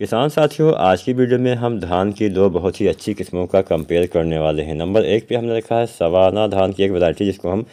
किसान साथियों, आज की वीडियो में हम धान की दो बहुत ही अच्छी किस्मों का कंपेयर करने वाले हैं। नंबर एक पे हमने रखा है, सवाना धान की एक वैरायटी जिसको हम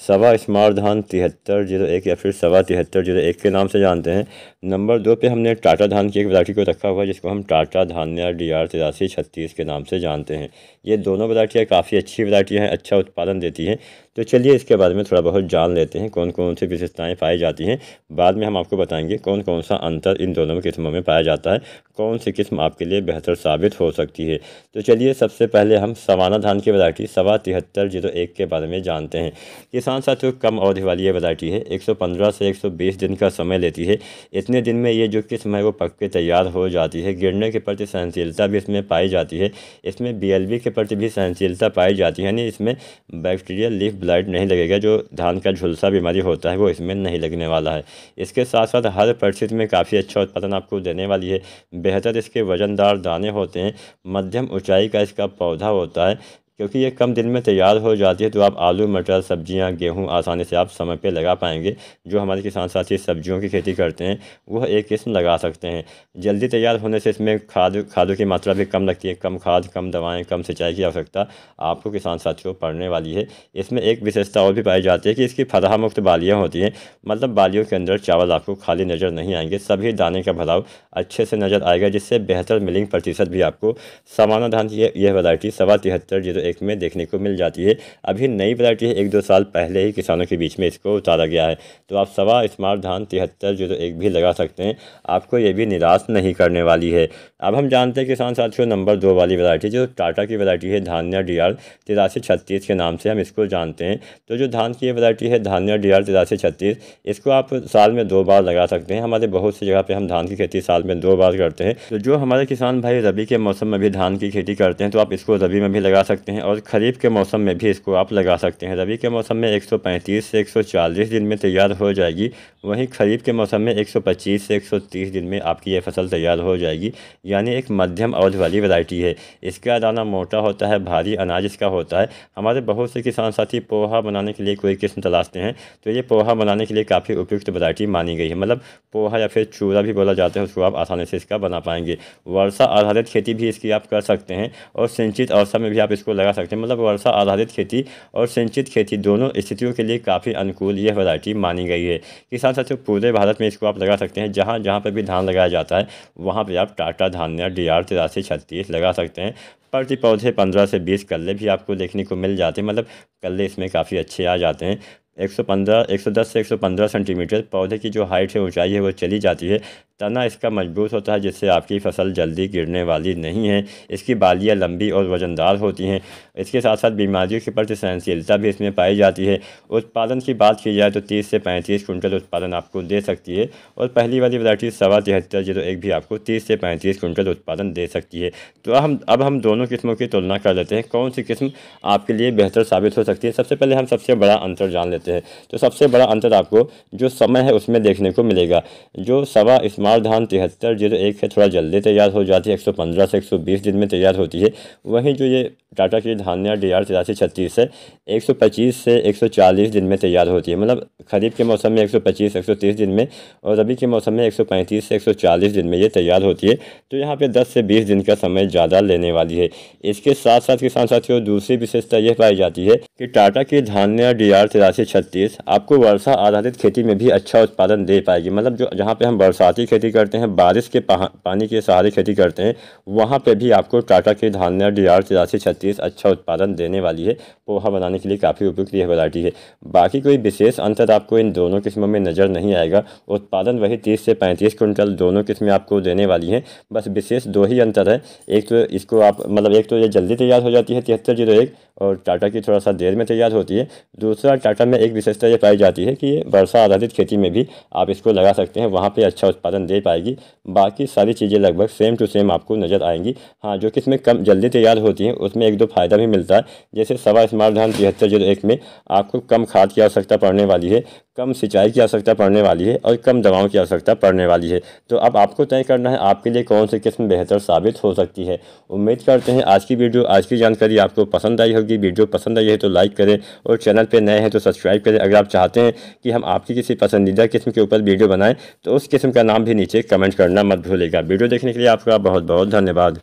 सवा स्मार्ट धान तिहत्तर ज़ीरो एक या फिर सवा तिहत्तर ज़ीरो एक के नाम से जानते हैं। नंबर दो पे हमने टाटा धान की एक वैरायटी को रखा हुआ है, जिसको हम टाटा धान्या डी आर तिरासी छत्तीस के नाम से जानते हैं। ये दोनों वैरायटियाँ काफ़ी अच्छी वैरायटियाँ हैं अच्छा उत्पादन देती हैं। तो चलिए इसके बारे में थोड़ा बहुत जान लेते हैं कौन कौन सी विशेषताएँ पाई जाती हैं। बाद में हम आपको बताएँगे कौन कौन सा अंतर इन दोनों किस्मों में पाया जाता है, कौन सी किस्म आपके लिए बेहतर साबित हो सकती है। तो चलिए सबसे पहले हम सवाना धान की वैरायटी, सवा तिहत्तर ज़ीरो एक के बारे में जानते हैं। किसान साथियों कम अवधि वाली ये वैरायटी है 115 से 120 दिन का समय लेती है। इतने दिन में ये जो किस्म है वो पक के तैयार हो जाती है, गिरने के प्रति सहनशीलता भी इसमें पाई जाती है। इसमें BLB के प्रति भी सहनशीलता पाई जाती है, यानी इसमें बैक्टीरियल लीफ ब्लाइट नहीं लगेगा, जो धान का झुलसा बीमारी होता है, वो इसमें नहीं लगने वाला है। इसके साथ साथ हर परिस्थिति में काफ़ी अच्छा उत्पादन आपको देने वाली है। बेहतर इसके वजनदार दाने होते हैं। मध्यम ऊंचाई का इसका पौधा होता है। क्योंकि ये कम दिन में तैयार हो जाती है तो आप आलू, मटर, सब्ज़ियाँ, गेहूँ आसानी से आप समय पे लगा पाएँगे। जो हमारे किसान साथी सब्जियों की खेती करते हैं वह एक किस्म लगा सकते हैं। जल्दी तैयार होने से इसमें खाद, खादों की मात्रा भी कम लगती है। कम खाद, कम दवाएँ, कम सिंचाई की आवश्यकता आपको किसान साथियों पड़ने वाली है। इसमें एक विशेषता और भी पाई जाती है कि इसकी फराह मुक्त बालियाँ होती हैं। मतलब बालियों के अंदर चावल आपको खाली नज़र नहीं आएँगे। सभी दाने का भराव अच्छे से नज़र आएगा, जिससे बेहतर मिलिंग प्रतिशत भी आपको सामान्य धान की यह वैरायटी सवा तिहत्तर ज़ीरो एक में देखने को मिल जाती है। अभी नई वैरायटी है, एक दो साल पहले ही किसानों के बीच में इसको उतारा गया है। तो आप सवा स्मार्ट धान तिहत्तर जो तो एक भी लगा सकते हैं, आपको ये भी निराश नहीं करने वाली है। अब हम जानते हैं किसान साथियों, नंबर दो वाली वैरायटी जो टाटा की वैरायटी है, धान्या डी आर छत्तीस के नाम से हम इसको जानते हैं। तो जो धान की वैरायटी है, धान्या डी आर छत्तीस, इसको आप साल में दो बार लगा सकते हैं। हमारे बहुत सी जगह पर हम धान की खेती साल में दो बार करते हैं। तो जो हमारे किसान भाई रबी के मौसम में भी धान की खेती करते हैं तो आप इसको रबी में भी लगा सकते हैं। और खरीफ के मौसम में भी इसको आप लगा सकते हैं। रबी के मौसम में 135 से 140 दिन में तैयार हो जाएगी। वहीं खरीफ के मौसम में 125 से 130 दिन में आपकी ये फ़सल तैयार हो जाएगी, यानी एक मध्यम अवधि वाली वैरायटी है। इसका दाना मोटा होता है, भारी अनाज इसका होता है। हमारे बहुत से किसान साथी पोहा बनाने के लिए कोई किस्म तलाशते हैं तो ये पोहा बनाने के लिए काफ़ी उपयुक्त वैरायटी मानी गई है। मतलब पोहा या फिर चूरा भी बोला जाता है, उसको आप आसानी से इसका बना पाएँगे। वर्षा आधारित खेती भी इसकी आप कर सकते हैं और सिंचित अवस्था में भी आप इसको लगा सकते हैं। मतलब वर्षा आधारित खेती और सिंचित खेती दोनों स्थितियों के लिए काफ़ी अनुकूल यह वैरायटी मानी गई है। किसान साथियों पूरे भारत में इसको आप लगा सकते हैं। जहाँ जहाँ पर भी धान लगाया जाता है, वहाँ पर आप टाटा धान्या डी आर तिरासी, छत्तीस लगा सकते हैं। प्रति पौधे पंद्रह से बीस कल्ले भी आपको देखने को मिल जाते हैं। मतलब कल्ले इसमें काफ़ी अच्छे आ जाते हैं। 115 110 से 115 सेंटीमीटर, पौधे की जो हाइट है, ऊंचाई है, वो चली जाती है। तना इसका मज़बूत होता है, जिससे आपकी फ़सल जल्दी गिरने वाली नहीं है। इसकी बालियाँ लंबी और वज़नदार होती हैं। इसके साथ साथ बीमारियों के प्रति सहनशीलता भी इसमें पाई जाती है। उत्पादन की बात की जाए तो तीस से पैंतीस कुंटल उत्पादन आपको दे सकती है और पहली वाली वैरायटी सवा तिहत्तर ज़ीरो एक भी आपको तीस से पैंतीस कुंटल उत्पादन दे सकती है। तो हम, अब हम दोनों किस्मों की तुलना कर लेते हैं। कौन सी किस्म आपके लिए बेहतर साबित हो सकती है? सबसे पहले हम सबसे बड़ा अंतर जान लेते हैं। तो सबसे बड़ा अंतर आपको जो समय है उसमें देखने को मिलेगा। जो सवा स्मार्ट धान तिहत्तर ज़ीरो एक है, थोड़ा जल्दी तैयार हो जाती है। एक सौ पंद्रह से एक सौ बीस दिन में तैयार होती है। वहीं जो ये टाटा की धान्या डी आर तिरासी छत्तीस है, एक सौ पच्चीस से एक सौ चालीस दिन में तैयार होती है। मतलब खरीफ के मौसम में एक सौ पच्चीस, एक सौ तीस दिन में और रबी के मौसम में एक सौ पैंतीस से एक सौ चालीस दिन में ये तैयार होती है। तो यहाँ पे दस से बीस दिन का समय ज़्यादा लेने वाली है। इसके साथ साथ किसान साथियों, दूसरी विशेषता यह पाई जाती है कि टाटा की धान्या डी आर तिरासी छत्तीस आपको वर्षा आधारित खेती में भी अच्छा उत्पादन दे पाएगी। मतलब जो, जहाँ पे हम बरसाती खेती करते हैं, बारिश के पानी के सहारे खेती करते हैं, वहाँ पे भी आपको टाटा की धान्या डी आर तिरासी छत्तीस अच्छा उत्पादन देने वाली है। पोहा बनाने के लिए काफ़ी उपयुक्त यह वैरायटी है। बाकी कोई विशेष अंतर आपको इन दोनों किस्मों में नज़र नहीं आएगा। उत्पादन वही तीस से पैंतीस कुंटल दोनों किस्में आपको देने वाली हैं। बस विशेष दो ही अंतर है। एक तो इसको आप मतलब एक तो ये जल्दी तैयार हो जाती है तिहत्तर ज़ीरो एक और टाटा की थोड़ा सा देर में तैयार होती है। दूसरा, टाटा में एक विशेषता ये पाई जाती है कि ये वर्षा आधारित खेती में भी आप इसको लगा सकते हैं, वहाँ पे अच्छा उत्पादन दे पाएगी। बाकी सारी चीज़ें लगभग सेम टू सेम आपको नज़र आएँगी। हाँ जो कि इसमें कम जल्दी तैयार होती हैं, उसमें एक दो फ़ायदा भी मिलता है। जैसे सवा स्मार्ट धान तिहत्तर एक में आपको कम खाद की आवश्यकता पड़ने वाली है। कम सिंचाई की आवश्यकता पड़ने वाली है और कम दवाओं की आवश्यकता पड़ने वाली है। तो अब आपको तय करना है आपके लिए कौन सी किस्म बेहतर साबित हो सकती है। उम्मीद करते हैं आज की वीडियो, आज की जानकारी आपको पसंद आई होगी। वीडियो पसंद आई है तो लाइक करें और चैनल पर नए हैं तो सब्सक्राइब करें। अगर आप चाहते हैं कि हम आपकी किसी पसंदीदा किस्म के ऊपर वीडियो बनाएँ तो उस किस्म का नाम भी नीचे कमेंट करना मत भूलेगा वीडियो देखने के लिए आपका बहुत बहुत धन्यवाद।